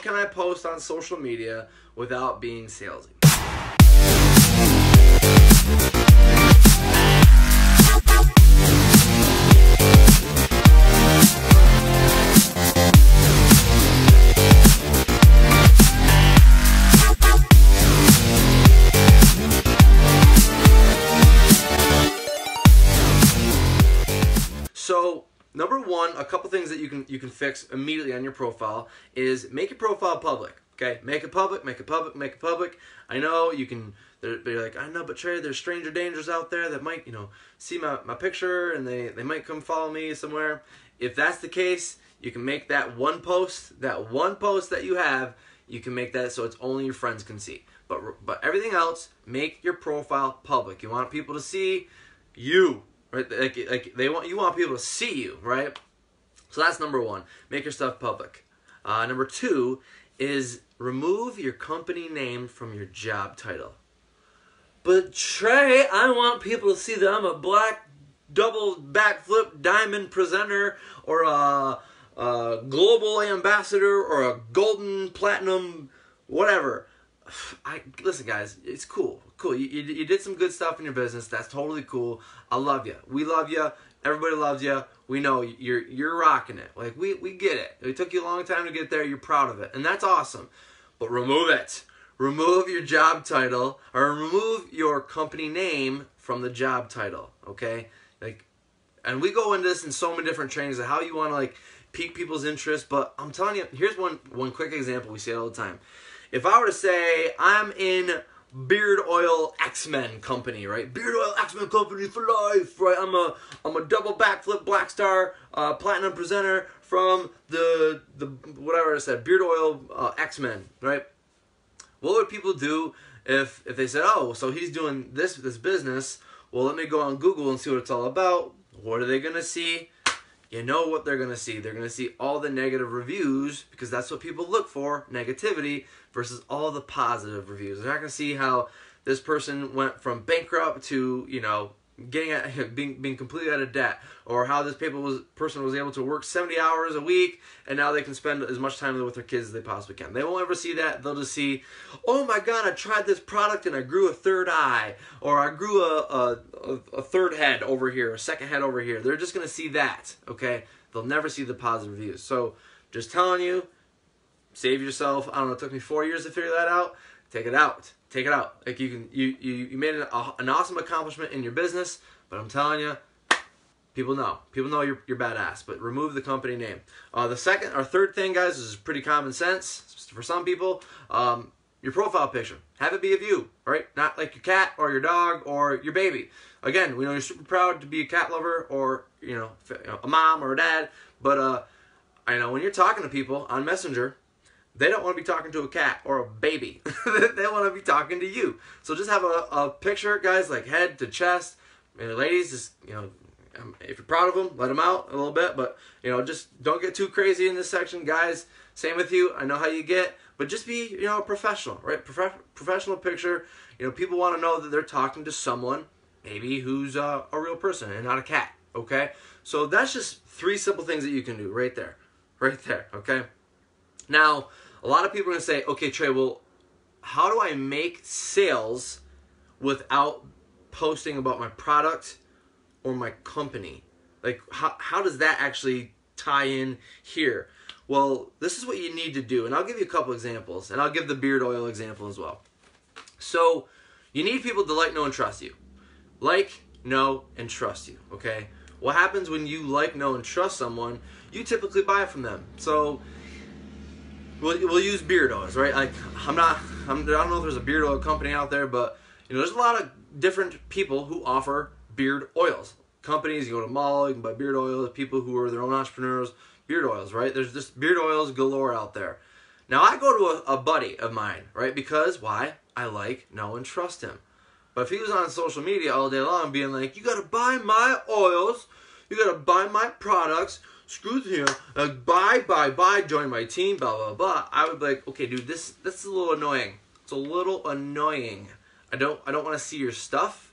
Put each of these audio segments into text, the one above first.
what can I post on social media without being salesy? A couple things that you can you can fix immediately on your profile is make your profile public. Okay, make it public, make it public, make it public. I know you can. They're, they're like, I know, but Trey, there's stranger dangers out there that might, you know, see my, my picture and they, they might come follow me somewhere. If that's the case, you can make that one post, that one post that you have, you can make that so it's only your friends can see. But but everything else, make your profile public. You want people to see you, right? Like like they want you want people to see you, right? So that's number one. Make your stuff public. Uh, number two is remove your company name from your job title. But Trey, I want people to see that I'm a black double backflip diamond presenter or a, a global ambassador or a golden platinum whatever. I listen, guys. It's cool, cool. You, you, you did some good stuff in your business. That's totally cool. I love you. We love you. Everybody loves you. We know you're you're rocking it. Like we we get it. It took you a long time to get there. You're proud of it, and that's awesome. But remove it. Remove your job title or remove your company name from the job title. Okay, like, and we go into this in so many different trainings of how you want to like pique people's interest. But I'm telling you, here's one one quick example we say all the time. If I were to say I'm in Beard Oil X Men Company, right? Beard Oil X Men Company for life, right? I'm a I'm a double backflip Black Star uh, Platinum presenter from the the whatever I said Beard Oil uh, X Men, right? What would people do if if they said, oh, so he's doing this this business? Well, let me go on Google and see what it's all about. What are they gonna see? You know what they're gonna see. They're gonna see all the negative reviews because that's what people look for, negativity versus all the positive reviews. They're not gonna see how this person went from bankrupt to you know getting at, being being completely out of debt, or how this people was person was able to work seventy hours a week and now they can spend as much time with their kids as they possibly can. They won't ever see that. They'll just see, oh my god, I tried this product and I grew a third eye, or I grew a a, a third head over here, a second head over here. They're just gonna see that. Okay, they'll never see the positive reviews. So just telling you, save yourself. I don't know. It took me four years to figure that out. Take it out take it out. Like you can, you you, you made an, an awesome accomplishment in your business, but I'm telling you, people know. People know you're you're badass. But remove the company name. Uh, the second or third thing, guys, is pretty common sense for some people. Um, your profile picture. Have it be of you, right? Not like your cat or your dog or your baby. Again, we know you're super proud to be a cat lover or you know a mom or a dad, but uh, I know when you're talking to people on Messenger, they don't want to be talking to a cat or a baby. they want to be talking to you. So just have a, a picture, guys, like head to chest. And ladies, just, you know, um, if you're proud of them, let them out a little bit. But, you know, just don't get too crazy in this section. Guys, same with you. I know how you get. But just be, you know, a professional, right? Prof- professional picture. You know, people want to know that they're talking to someone, maybe who's uh, a real person and not a cat, okay? So that's just three simple things that you can do right there. Right there, okay? Now, a lot of people are going to say, okay, Trey, well, how do I make sales without posting about my product or my company? Like, how, how does that actually tie in here? Well, this is what you need to do. And I'll give you a couple examples, and I'll give the beard oil example as well. So, you need people to like, know, and trust you. Like, know, and trust you, okay? What happens when you like, know, and trust someone? You typically buy from them. So, we'll, we'll use beard oils, right? Like I'm not, I'm, I don't know if there's a beard oil company out there, but you know, there's a lot of different people who offer beard oils. Companies, you go to mall, you can buy beard oils. People who are their own entrepreneurs, beard oils, right? There's just beard oils galore out there. Now I go to a, a buddy of mine, right? Because why? I like, know, and trust him. But if he was on social media all day long being like, you gotta buy my oils, you gotta buy my products, screw him, like, bye, bye, bye, join my team, blah, blah, blah, I would be like, okay, dude, this, this is a little annoying. It's a little annoying. I don't, I don't want to see your stuff.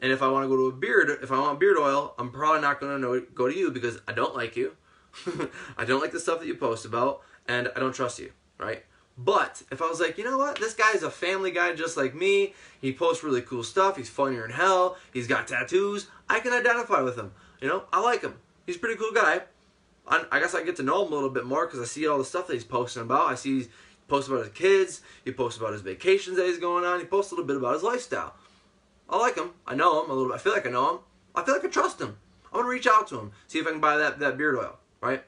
And if I want to go to a beard, if I want beard oil, I'm probably not going to go to you because I don't like you. I don't like the stuff that you post about, and I don't trust you. right? But if I was like, you know what, this guy's a family guy just like me. He posts really cool stuff. He's funnier than hell. He's got tattoos. I can identify with him. You know, I like him. He's a pretty cool guy. I, guess I get to know him a little bit more because I see all the stuff that he's posting about. I see he posts about his kids. He posts about his vacations that he's going on. He posts a little bit about his lifestyle. I like him. I know him a little. Bit. I feel like I know him. I feel like I trust him. I'm gonna reach out to him, see if I can buy that that beard oil. Right?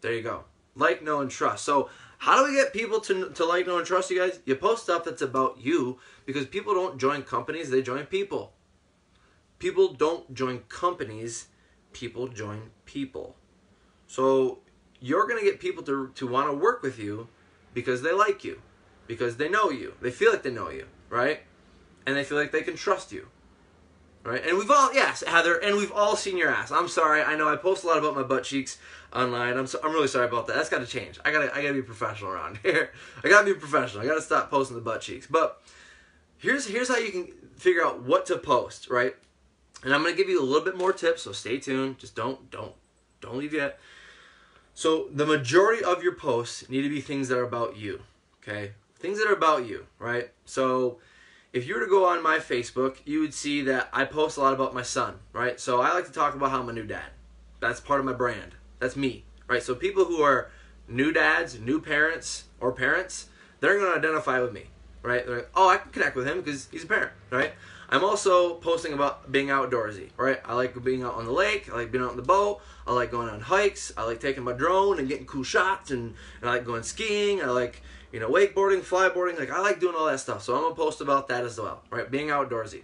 There you go. Like, know, and trust. So how do we get people to, to like, know, and trust you guys? You post stuff that's about you because people don't join companies, they join people. People don't join companies, people join people. So you're going to get people to, to want to work with you because they like you, because they know you, they feel like they know you, right? And they feel like they can trust you. Right? And we've all, yes, Heather, and we've all seen your ass. I'm sorry. I know I post a lot about my butt cheeks online. I'm so, I'm really sorry about that. That's got to change. I gotta I gotta be professional around here. I gotta be professional. I gotta stop posting the butt cheeks. But here's here's how you can figure out what to post, right? And I'm gonna give you a little bit more tips. So stay tuned. Just don't don't don't leave yet. So the majority of your posts need to be things that are about you. Okay, things that are about you, right? So if you were to go on my Facebook, you would see that I post a lot about my son, right? So I like to talk about how I'm a new dad. That's part of my brand. That's me, right? So people who are new dads, new parents, or parents, they're going to identify with me, right? They're like, oh, I can connect with him because he's a parent, right? I'm also posting about being outdoorsy, right? I like being out on the lake. I like being out on the boat. I like going on hikes. I like taking my drone and getting cool shots, and, and I like going skiing. I like you know, wakeboarding, flyboarding, like I like doing all that stuff. So I'm gonna post about that as well, right? Being outdoorsy.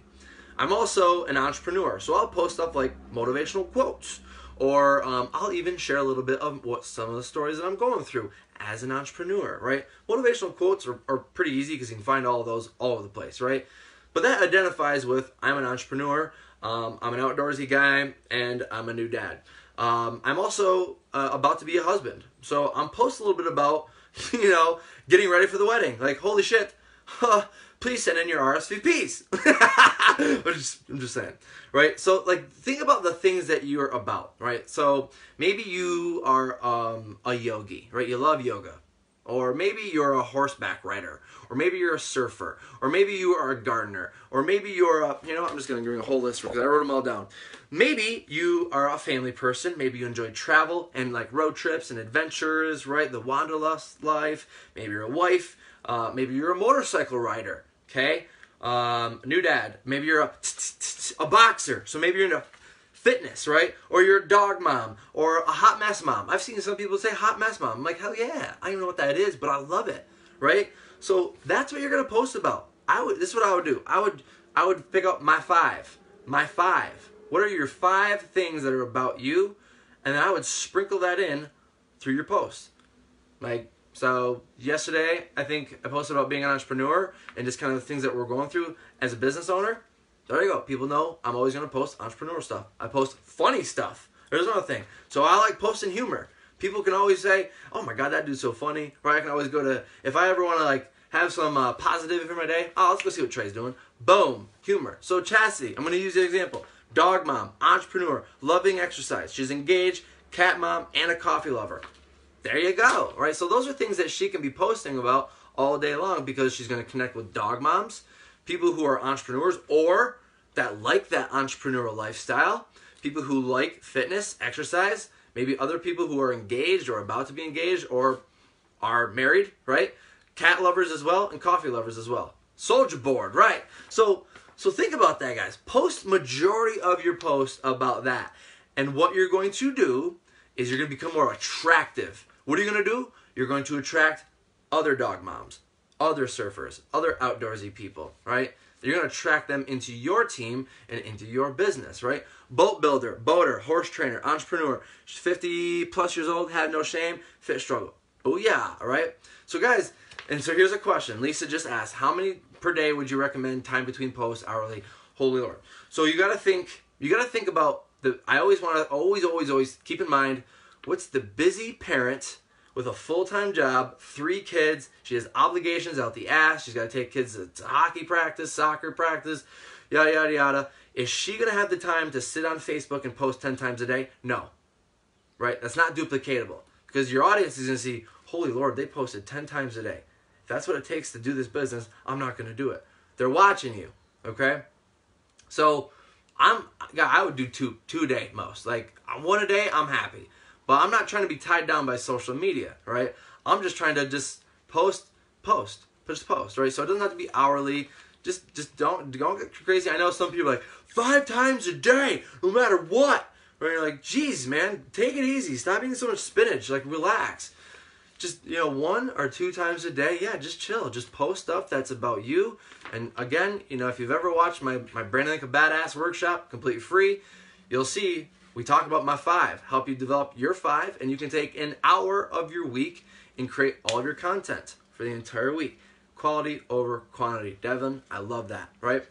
I'm also an entrepreneur, so I'll post stuff like motivational quotes, or um, I'll even share a little bit of what some of the stories that I'm going through as an entrepreneur, right? Motivational quotes are, are pretty easy because you can find all of those all over the place, right? But that identifies with I'm an entrepreneur, um, I'm an outdoorsy guy, and I'm a new dad. Um, I'm also uh, about to be a husband, so I'm posting a little bit about you know, getting ready for the wedding. Like, holy shit, huh, please send in your RSVPs. I'm, just, I'm just saying, right? So, like, think about the things that you're about, right? So, maybe you are um, a yogi, right? You love yoga. Or maybe you're a horseback rider, or maybe you're a surfer, or maybe you are a gardener, or maybe you're a, you know, I'm just gonna bring a whole list because I wrote them all down. Maybe you are a family person, maybe you enjoy travel and like road trips and adventures, right? The wanderlust life. Maybe you're a wife, uh, maybe you're a motorcycle rider, okay? Um, new dad, maybe you're a, a boxer, so maybe you're into fitness, right? Or you're a dog mom or a hot mess mom. I've seen some people say hot mess mom. I'm like, hell yeah. I don't know what that is, but I love it, right? So that's what you're gonna post about. I would. This is what I would do. I would. I would pick up my five. My five. What are your five things that are about you? And then I would sprinkle that in through your post. Like so yesterday, I think I posted about being an entrepreneur and just kind of the things that we're going through as a business owner. There you go. People know I'm always going to post entrepreneur stuff. I post funny stuff. There's another thing. So I like posting humor. People can always say, "Oh my god, that dude's so funny." Or I can always go to if I ever want to like have some uh, positive for my day. Oh, let's go see what Trey's doing. Boom, humor. So Chastity, I'm going to use the example. Dog mom, entrepreneur, loving exercise. She's engaged, cat mom, and a coffee lover. There you go. Right. So those are things that she can be posting about all day long because she's going to connect with dog moms people who are entrepreneurs or that like that entrepreneurial lifestyle, people who like fitness, exercise, maybe other people who are engaged or about to be engaged or are married, right? Cat lovers as well and coffee lovers as well. Soldier board, right? So so think about that guys. Post majority of your posts about that. And what you're going to do is you're going to become more attractive. What are you going to do? You're going to attract other dog moms, other surfers, other outdoorsy people, right? You're going to attract them into your team and into your business, right? Boat builder, boater, horse trainer, entrepreneur, 50 plus years old, have no shame, fit struggle. Oh yeah, all right? So guys, and so here's a question. Lisa just asked, how many per day would you recommend time between posts hourly? Holy Lord. So you got to think, you got to think about the I always want to always always always keep in mind what's the busy parent with a full time job, three kids. She has obligations out the ass. She's got to take kids to hockey practice, soccer practice, yada, yada, yada. Is she going to have the time to sit on Facebook and post 10 times a day? No. Right? That's not duplicatable because your audience is going to see, holy Lord, they posted 10 times a day. If that's what it takes to do this business, I'm not going to do it. They're watching you, okay? So I'm, I would do two, two day most. Like one a day, I'm happy. But I'm not trying to be tied down by social media, right? I'm just trying to just post, post, just post, right? So it doesn't have to be hourly. Just, just don't, don't get crazy. I know some people like five times a day, no matter what. Right? You're like, geez, man, take it easy. Stop eating so much spinach. Like, relax just you know one or two times a day yeah just chill just post stuff that's about you and again you know if you've ever watched my my branding like a badass workshop completely free you'll see we talk about my five help you develop your five and you can take an hour of your week and create all of your content for the entire week. Quality over quantity. Devin i love that right?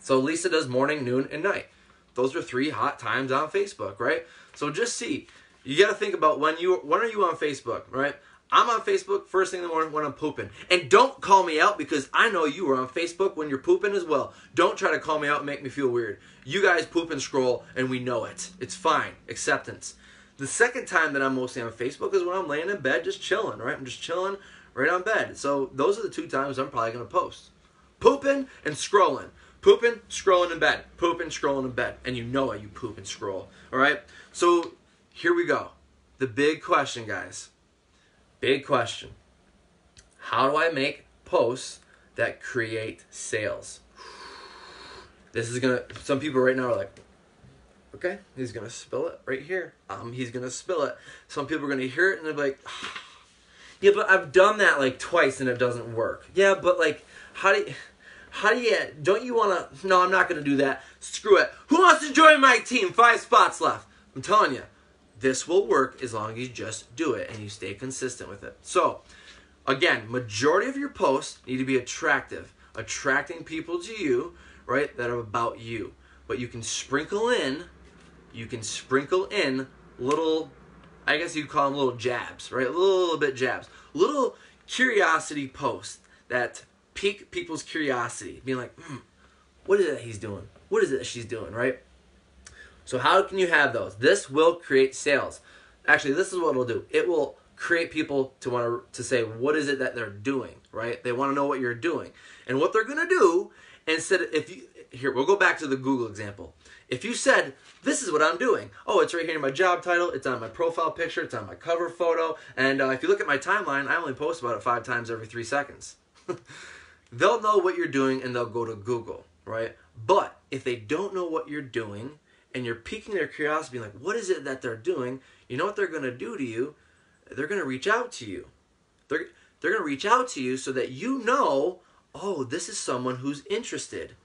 So lisa does morning noon and night. Those are three hot times on facebook right? So just see you got to think about when you when are you on Facebook, right? I'm on Facebook first thing in the morning when I'm pooping. And don't call me out because I know you are on Facebook when you're pooping as well. Don't try to call me out and make me feel weird. You guys poop and scroll and we know it. It's fine. Acceptance. The second time that I'm mostly on Facebook is when I'm laying in bed just chilling, right? I'm just chilling right on bed. So those are the two times I'm probably going to post. Pooping and scrolling. Pooping, scrolling in bed. Pooping, scrolling in bed. And you know it, you poop and scroll. All right? So here we go. The big question, guys. Big question. How do I make posts that create sales? This is gonna, some people right now are like, okay, he's gonna spill it right here. Um, he's gonna spill it. Some people are gonna hear it and they're like, yeah, but I've done that like twice and it doesn't work. Yeah, but like, how do you, how do you, don't you wanna, no, I'm not gonna do that. Screw it. Who wants to join my team? Five spots left. I'm telling you, this will work as long as you just do it and you stay consistent with it. So, again, majority of your posts need to be attractive, attracting people to you, right, that are about you. But you can sprinkle in, you can sprinkle in little, I guess you'd call them little jabs, right? Little, bit jabs. Little curiosity posts that pique people's curiosity, being like, mm, what is it that he's doing? What is it that she's doing, right? So how can you have those? This will create sales. Actually, this is what it'll do. It will create people to want to, say what is it that they're doing, right? They want to know what you're doing. And what they're going to do instead if you here, we'll go back to the Google example. If you said, this is what I'm doing. Oh, it's right here in my job title. It's on my profile picture. It's on my cover photo. And uh, if you look at my timeline, I only post about it five times every three seconds. they'll know what you're doing and they'll go to Google, right? But if they don't know what you're doing, and you're piquing their curiosity, like, what is it that they're doing? You know what they're going to do to you? They're going to reach out to you. They're, they're going to reach out to you so that you know, oh, this is someone who's interested.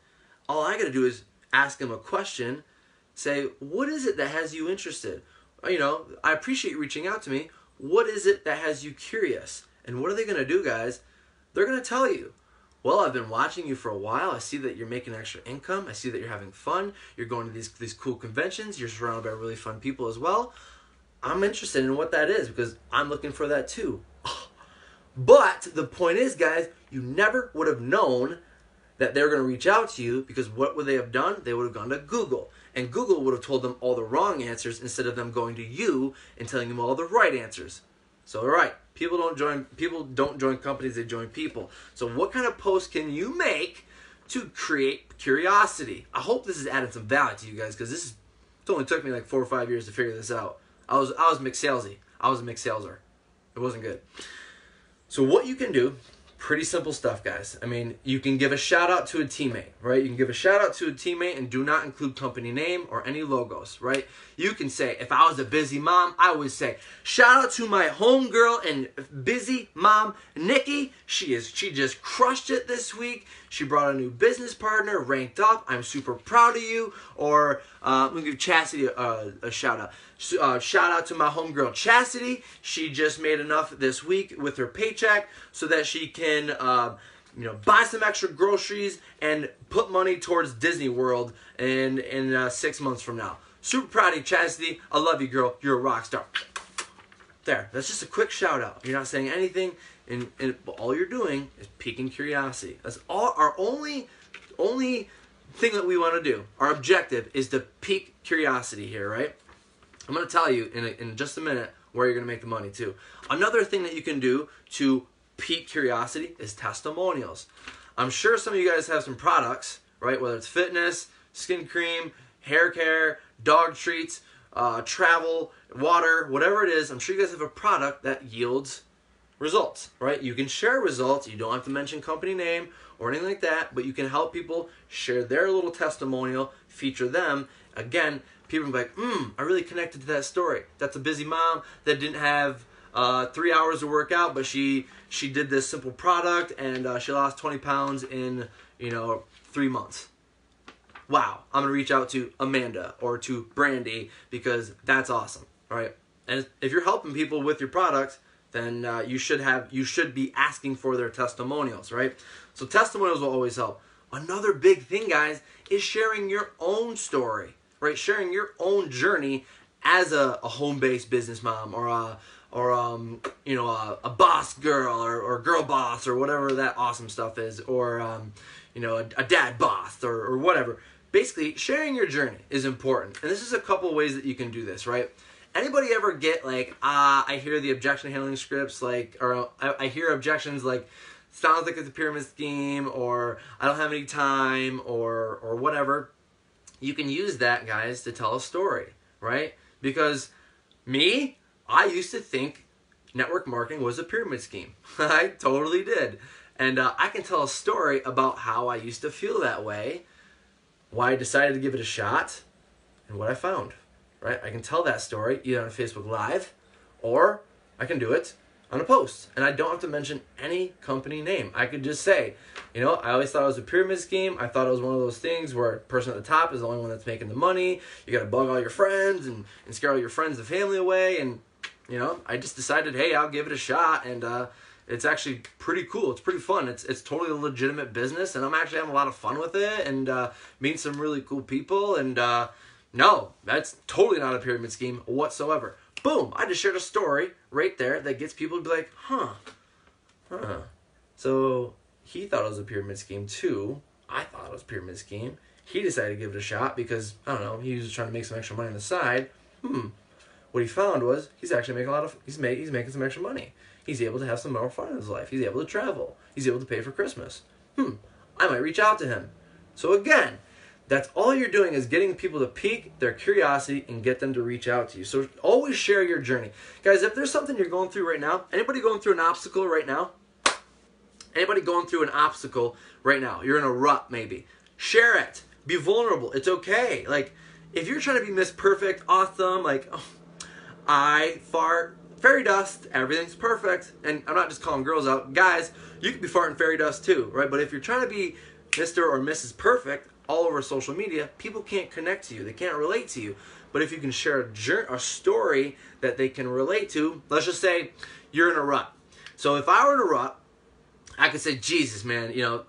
All I got to do is ask them a question, say, what is it that has you interested? Uh, you know, I appreciate you reaching out to me. What is it that has you curious? And what are they going to do, guys? They're going to tell you well, I've been watching you for a while. I see that you're making extra income. I see that you're having fun. You're going to these these cool conventions. You're surrounded by really fun people as well. I'm interested in what that is because I'm looking for that too. But the point is, guys, you never would have known that they were going to reach out to you because what would they have done? They would have gone to Google. And Google would have told them all the wrong answers instead of them going to you and telling them all the right answers. So, all right, people don't join people don't join companies; they join people. So, what kind of post can you make to create curiosity? I hope this has added some value to you guys because this is it only took me like four or five years to figure this out. I was I was mixed salesy. I was a mixed saleser. It wasn't good. So, what you can do pretty simple stuff, guys. I mean, you can give a shout out to a teammate, right? You can give a shout out to a teammate and do not include company name or any logos, right? You can say, if I was a busy mom, I would say, shout out to my homegirl and busy mom, Nikki. She is she just crushed it this week. She brought a new business partner, ranked up. I'm super proud of you. Or uh, I'm gonna give Chastity a, a shout out. Uh, shout out to my homegirl Chastity. She just made enough this week with her paycheck so that she can, uh, you know, buy some extra groceries and put money towards Disney World in in uh, six months from now. Super proud of you, Chastity. I love you, girl. You're a rock star. There. That's just a quick shout out. You're not saying anything, and, and all you're doing is piquing curiosity. That's all. Our only only thing that we want to do. Our objective is to pique curiosity here, right? I'm going to tell you in, a, in just a minute where you're going to make the money too. Another thing that you can do to pique curiosity is testimonials. I'm sure some of you guys have some products, right? Whether it's fitness, skin cream, hair care, dog treats, uh, travel, water, whatever it is. I'm sure you guys have a product that yields results, right? You can share results. You don't have to mention company name or anything like that, but you can help people share their little testimonial, feature them. Again, people like, hmm, I really connected to that story. That's a busy mom that didn't have uh, three hours to work out, but she she did this simple product and uh, she lost 20 pounds in you know three months. Wow, I'm gonna reach out to Amanda or to Brandy because that's awesome. All right, and if you're helping people with your product, then uh, you should have you should be asking for their testimonials, right? So testimonials will always help. Another big thing, guys, is sharing your own story, right? Sharing your own journey as a, a home-based business mom or a or um, you know a, a boss girl or, or girl boss or whatever that awesome stuff is or um, you know a, a dad boss or, or whatever. Basically sharing your journey is important. And this is a couple ways that you can do this right? Anybody ever get like ah i hear the objection handling scripts like or I, I hear objections like sounds like it's a pyramid scheme or i don't have any time or or whatever you can use that guys to tell a story right because me I used to think network marketing was a pyramid scheme. I totally did. And uh, I can tell a story about how I used to feel that way, why I decided to give it a shot, and what I found. Right? I can tell that story either on Facebook Live or I can do it on a post. And I don't have to mention any company name. I could just say, you know, I always thought it was a pyramid scheme. I thought it was one of those things where a person at the top is the only one that's making the money. You got to bug all your friends and, and scare all your friends and family away. And you know, I just decided, hey, I'll give it a shot, and uh, it's actually pretty cool. It's pretty fun. It's it's totally a legitimate business, and I'm actually having a lot of fun with it, and uh, meeting some really cool people. And uh, no, that's totally not a pyramid scheme whatsoever. Boom! I just shared a story right there that gets people to be like, huh, huh. So he thought it was a pyramid scheme too. I thought it was a pyramid scheme. He decided to give it a shot because I don't know. He was trying to make some extra money on the side. Hmm what he found was he's actually making a lot of he's made he's making some extra money. He's able to have some more fun in his life. He's able to travel. He's able to pay for Christmas. Hmm, I might reach out to him. So again, that's all you're doing is getting people to pique their curiosity and get them to reach out to you. So always share your journey. Guys, if there's something you're going through right now, anybody going through an obstacle right now? Anybody going through an obstacle right now? You're in a rut maybe. Share it. Be vulnerable. It's okay. Like if you're trying to be Miss Perfect, awesome, like oh, I fart fairy dust, everything's perfect. And I'm not just calling girls out. Guys, you could be farting fairy dust too, right? But if you're trying to be Mr. or Mrs. Perfect all over social media, people can't connect to you. They can't relate to you. But if you can share a, a story that they can relate to, let's just say you're in a rut. So if I were in a rut, I could say, Jesus, man, you know,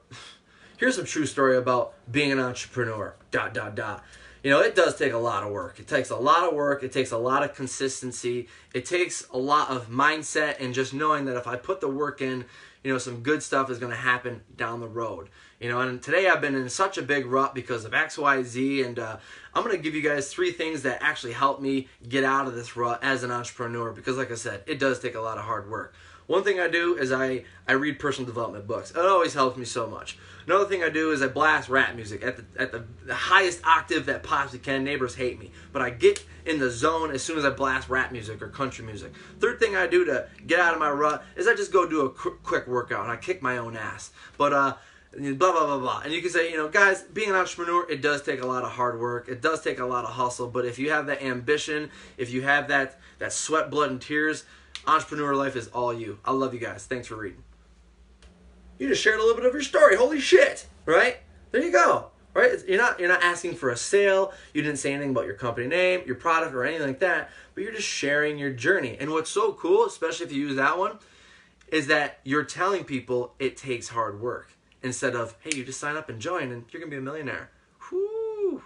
here's some true story about being an entrepreneur. Dot, dot, dot you know, it does take a lot of work. It takes a lot of work. It takes a lot of consistency. It takes a lot of mindset and just knowing that if I put the work in, you know, some good stuff is going to happen down the road. You know, and today I've been in such a big rut because of X, Y, Z, and uh, I'm going to give you guys three things that actually help me get out of this rut as an entrepreneur because, like I said, it does take a lot of hard work. One thing I do is I, I read personal development books. It always helps me so much. Another thing I do is I blast rap music at the, at the, the highest octave that possibly can. Neighbors hate me. But I get in the zone as soon as I blast rap music or country music. Third thing I do to get out of my rut is I just go do a qu- quick workout and I kick my own ass. But, uh, blah blah blah blah and you can say you know guys being an entrepreneur it does take a lot of hard work it does take a lot of hustle but if you have that ambition if you have that that sweat blood and tears Entrepreneur life is all you. I love you guys. Thanks for reading. You just shared a little bit of your story. Holy shit! Right? There you go. Right? You're not you're not asking for a sale. You didn't say anything about your company name, your product, or anything like that. But you're just sharing your journey. And what's so cool, especially if you use that one, is that you're telling people it takes hard work instead of hey, you just sign up and join, and you're gonna be a millionaire. Whoo.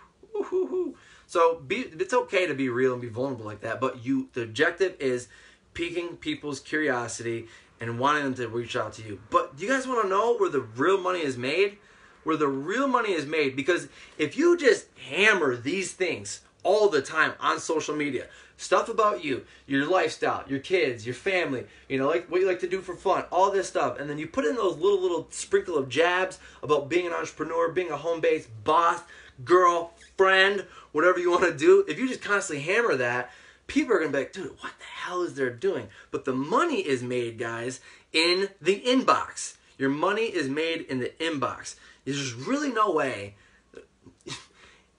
So be, it's okay to be real and be vulnerable like that. But you, the objective is piquing people's curiosity and wanting them to reach out to you. But do you guys want to know where the real money is made? Where the real money is made because if you just hammer these things all the time on social media. Stuff about you, your lifestyle, your kids, your family, you know, like what you like to do for fun, all this stuff. And then you put in those little, little sprinkle of jabs about being an entrepreneur, being a home based boss, girl, friend, whatever you want to do. If you just constantly hammer that, people are to be like, dude, what the hell is there doing? But the money is made, guys, in the inbox. Your money is made in the inbox. There's really no way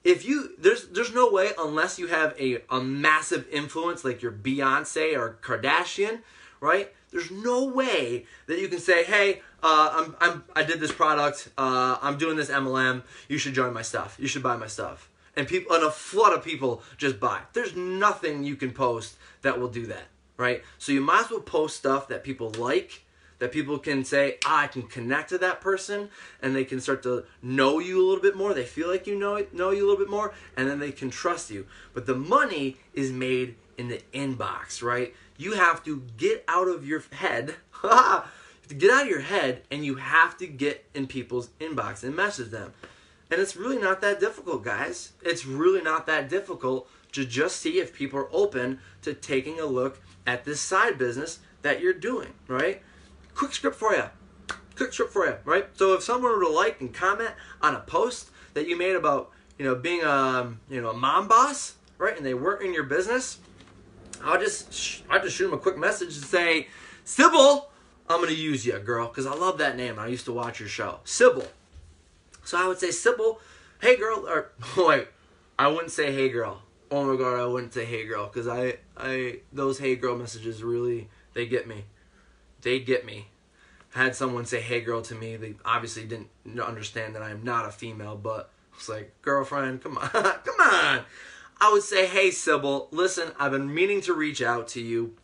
if you there's there's no way unless you have a, a massive influence like your Beyonce or Kardashian, right? There's no way that you can say, "Hey, uh, I'm, I'm I did this product. Uh, I'm doing this MLM. You should join my stuff. You should buy my stuff." And people and a flood of people just buy. There's nothing you can post that will do that, right? So you might as well post stuff that people like that people can say, ah, I can connect to that person, and they can start to know you a little bit more. They feel like you know know you a little bit more, and then they can trust you. But the money is made in the inbox, right? You have to get out of your head. to get out of your head, and you have to get in people's inbox and message them. And it's really not that difficult, guys. It's really not that difficult to just see if people are open to taking a look at this side business that you're doing, right? Quick script for you. Quick script for you, right? So if someone were to like and comment on a post that you made about, you know, being a, you know, a mom boss, right, and they work in your business, I'll just, I'll just shoot them a quick message and say, Sybil, I'm gonna use you, girl, because I love that name. I used to watch your show, Sybil. So I would say, Sybil, hey girl, or wait, I wouldn't say hey girl. Oh my god, I wouldn't say hey girl, because I, I, those hey girl messages really, they get me they get me. Had someone say "Hey girl" to me, they obviously didn't understand that I am not a female, but it's like, girlfriend, come on, come on. I would say, "Hey Sybil, listen, I've been meaning to reach out to you.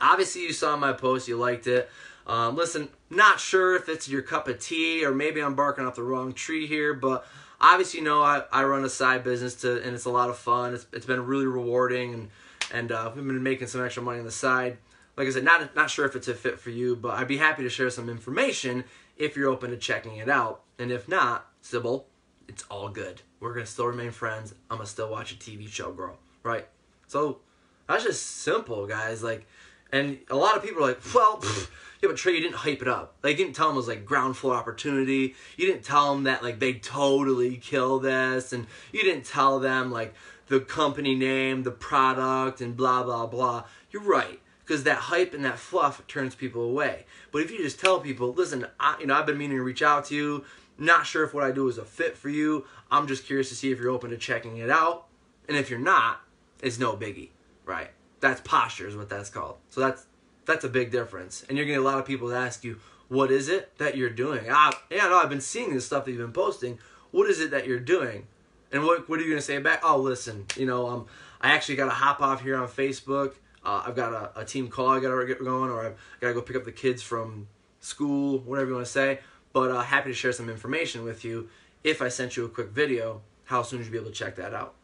Obviously, you saw my post, you liked it. Um, listen, not sure if it's your cup of tea or maybe I'm barking off the wrong tree here, but obviously, you know, I, I run a side business to, and it's a lot of fun. It's, it's been really rewarding, and and uh, we've been making some extra money on the side like I said, not not sure if it's a fit for you, but I'd be happy to share some information if you're open to checking it out. And if not, Sybil, it's all good. We're gonna still remain friends. I'm gonna still watch a TV show girl. right? So that's just simple, guys. Like, and a lot of people are like, well, pff, yeah, but Trey, you didn't hype it up. Like, you didn't tell them it was like ground floor opportunity. You didn't tell them that like they totally kill this, and you didn't tell them like the company name, the product, and blah blah blah. You're right because that hype and that fluff turns people away. But if you just tell people, listen, I, you know, I've been meaning to reach out to you. Not sure if what I do is a fit for you. I'm just curious to see if you're open to checking it out. And if you're not, it's no biggie, right? That's posture is what that's called. So that's that's a big difference. And you're gonna a lot of people that ask you, what is it that you're doing? Ah, yeah, no, I've been seeing this stuff that you've been posting. What is it that you're doing? And what what are you gonna say back? Oh, listen, you know, um, I actually got to hop off here on Facebook uh, I've got a, a, team call I got to get going, or I've got to go pick up the kids from school, whatever you want to say. But uh, happy to share some information with you if I sent you a quick video. How soon would you be able to check that out?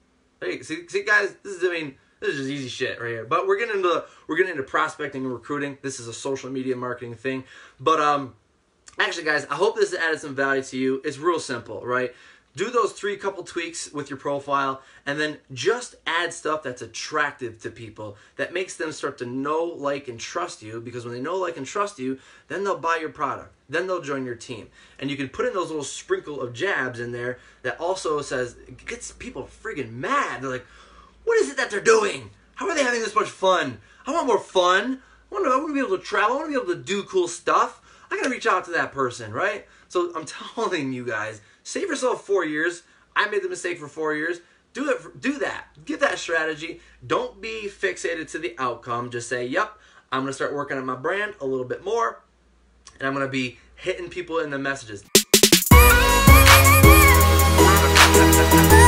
Hey, see, see, guys, this is I mean, this is just easy shit right here. But we're getting into we're getting into prospecting and recruiting. This is a social media marketing thing. But um, actually, guys, I hope this added some value to you. It's real simple, right? Do those three couple tweaks with your profile and then just add stuff that's attractive to people that makes them start to know like and trust you because when they know like and trust you then they'll buy your product. Then they'll join your team. And you can put in those little sprinkle of jabs in there that also says gets people friggin mad. They're like what is it that they're doing? How are they having this much fun? I want more fun. I want to, I want to be able to travel. I want to be able to do cool stuff. I gotta reach out to that person right? So i'm telling you guys Save yourself four years. I made the mistake for four years. Do it. Do that. Get that strategy. Don't be fixated to the outcome. Just say, "Yep, I'm gonna start working on my brand a little bit more, and I'm gonna be hitting people in the messages."